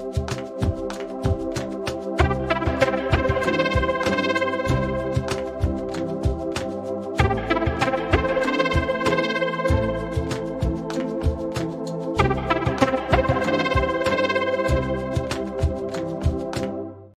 you